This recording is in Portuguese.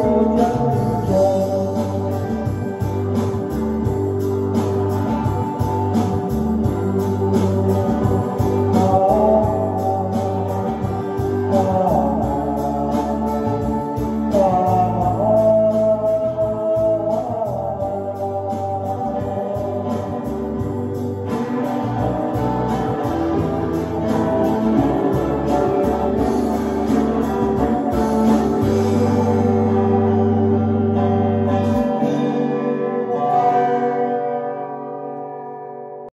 Oh